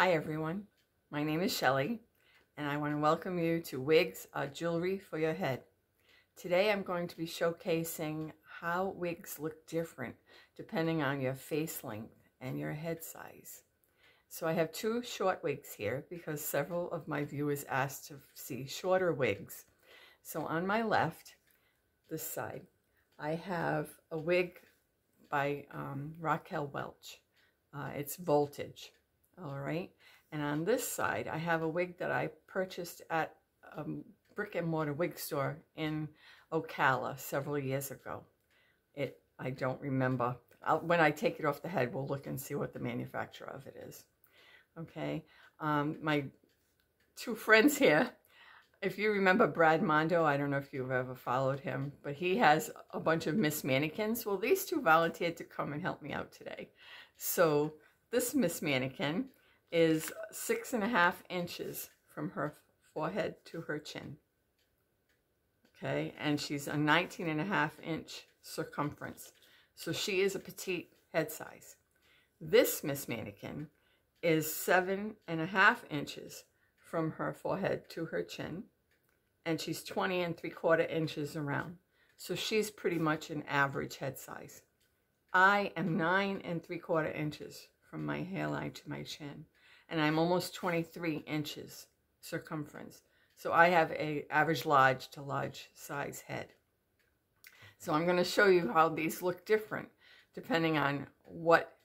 Hi everyone, my name is Shelly and I want to welcome you to Wigs are Jewelry for Your Head. Today I'm going to be showcasing how wigs look different depending on your face length and your head size. So I have two short wigs here because several of my viewers asked to see shorter wigs. So on my left, this side, I have a wig by um, Raquel Welch. Uh, it's Voltage, all right? And on this side, I have a wig that I purchased at a brick and mortar wig store in Ocala several years ago. It, I don't remember. I'll, when I take it off the head, we'll look and see what the manufacturer of it is. Okay, um, my two friends here, if you remember Brad Mondo, I don't know if you've ever followed him, but he has a bunch of Miss Mannequins. Well, these two volunteered to come and help me out today. So this Miss Mannequin is six and a half inches from her forehead to her chin. Okay, and she's a 19 and a half inch circumference. So she is a petite head size. This Miss Mannequin is seven and a half inches from her forehead to her chin, and she's 20 and three quarter inches around. So she's pretty much an average head size. I am nine and three quarter inches from my hairline to my chin, and I'm almost 23 inches circumference. So I have a average large to large size head. So I'm going to show you how these look different depending on what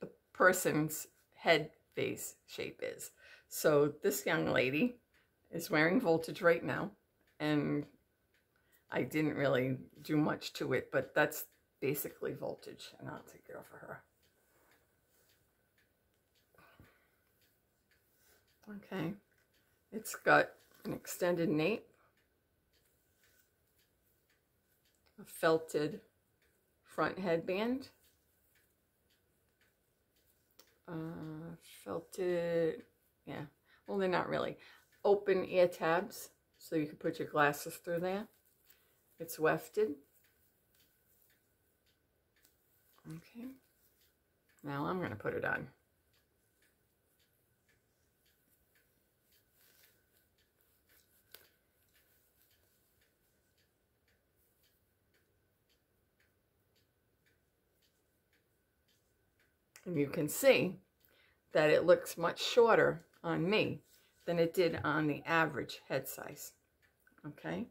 the person's head face shape is. So this young lady is wearing voltage right now and I didn't really do much to it, but that's basically voltage and I'll take it off of her. Okay, it's got an extended nape, a felted front headband, uh, felted, yeah, well, they're not really. Open ear tabs, so you can put your glasses through there. It's wefted. Okay. Now I'm going to put it on. And you can see that it looks much shorter on me than it did on the average head size. Okay.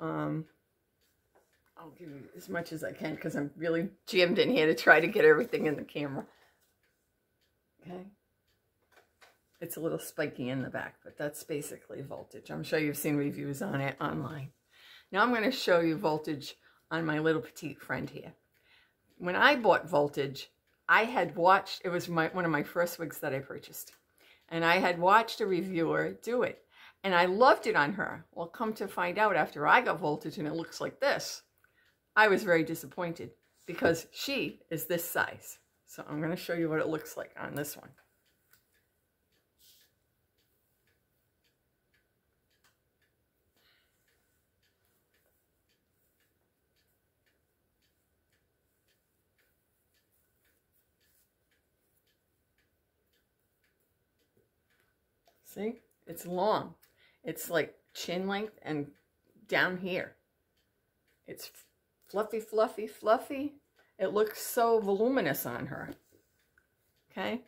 Um, I'll give you as much as I can because I'm really jammed in here to try to get everything in the camera. Okay. It's a little spiky in the back, but that's basically voltage. I'm sure you've seen reviews on it online. Now I'm going to show you voltage on my little petite friend here. When I bought voltage, I had watched, it was my, one of my first wigs that I purchased. And I had watched a reviewer do it. And I loved it on her. Well, come to find out after I got voltage and it looks like this, I was very disappointed because she is this size. So I'm going to show you what it looks like on this one. See, it's long. It's like chin length and down here. It's fluffy, fluffy, fluffy. It looks so voluminous on her. Okay.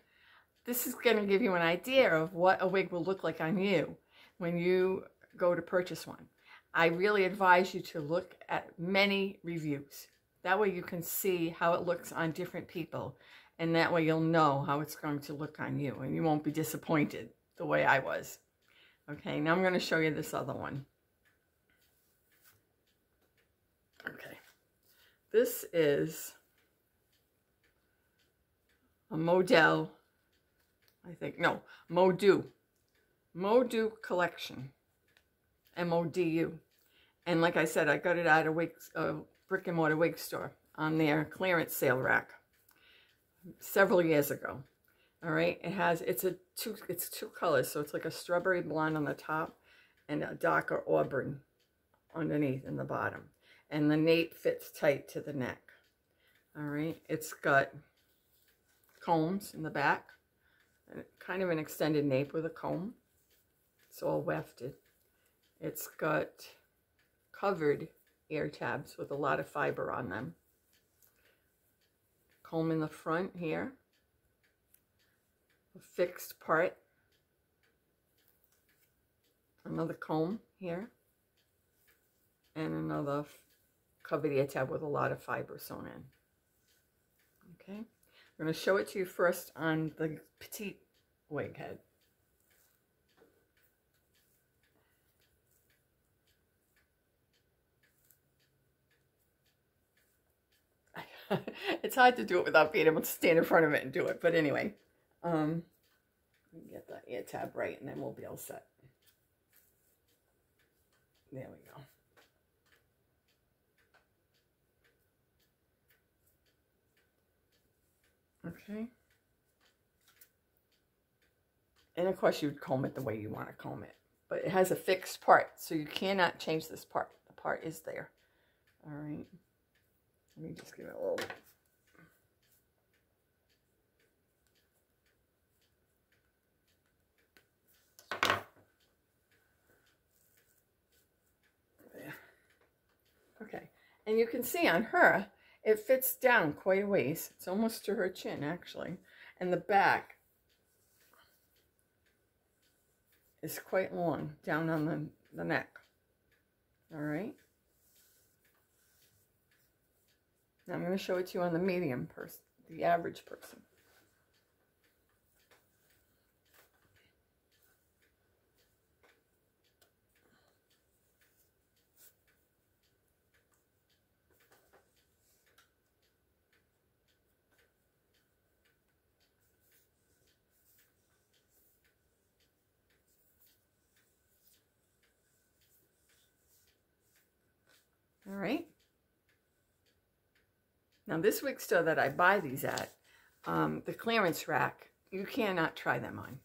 This is going to give you an idea of what a wig will look like on you when you go to purchase one. I really advise you to look at many reviews. That way you can see how it looks on different people. And that way you'll know how it's going to look on you. And you won't be disappointed the way I was. Okay, now I'm going to show you this other one. Okay, this is a Model, I think, no, Modu, Modu collection, M-O-D-U. And like I said, I got it at a uh, brick and mortar wig store on their clearance sale rack several years ago. All right, it has, it's a two, it's two colors. So it's like a strawberry blonde on the top and a darker auburn underneath in the bottom. And the nape fits tight to the neck. All right, it's got combs in the back kind of an extended nape with a comb. It's all wefted. It's got covered ear tabs with a lot of fiber on them. Comb in the front here. Fixed part. Another comb here. And another ear tab with a lot of fiber sewn in. Okay. I'm going to show it to you first on the petite wig head. it's hard to do it without being able to stand in front of it and do it. But anyway, um, get the ear tab right and then we'll be all set. There we go. Okay. And of course you'd comb it the way you want to comb it. But it has a fixed part, so you cannot change this part. The part is there. All right. Let me just give it a little There. Okay. And you can see on her, it fits down quite a ways. It's almost to her chin, actually. And the back is quite long down on the, the neck. All right. Now I'm going to show it to you on the medium person, the average person. All right. Now this wig store that I buy these at, um, the clearance rack, you cannot try them on.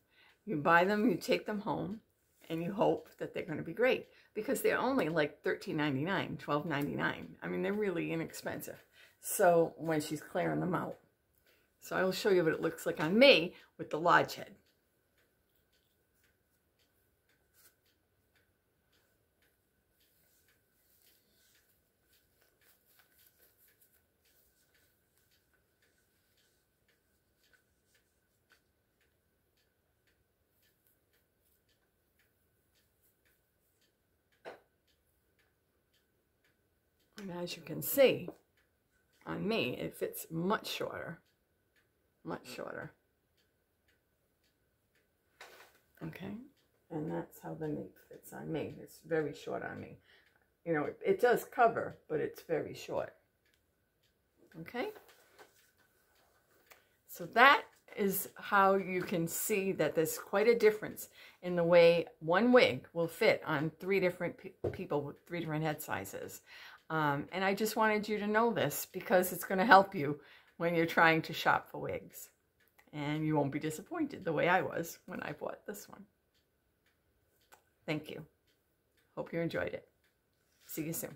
You buy them, you take them home, and you hope that they're going to be great because they're only like $13.99, $12.99. I mean, they're really inexpensive. So when she's clearing them out. So I will show you what it looks like on me with the lodge head. And as you can see, on me, it fits much shorter. Much shorter. Okay? And that's how the nape fits on me. It's very short on me. You know, it, it does cover, but it's very short. Okay? So that is how you can see that there's quite a difference in the way one wig will fit on three different pe people with three different head sizes. Um, and I just wanted you to know this because it's going to help you when you're trying to shop for wigs. And you won't be disappointed the way I was when I bought this one. Thank you. Hope you enjoyed it. See you soon.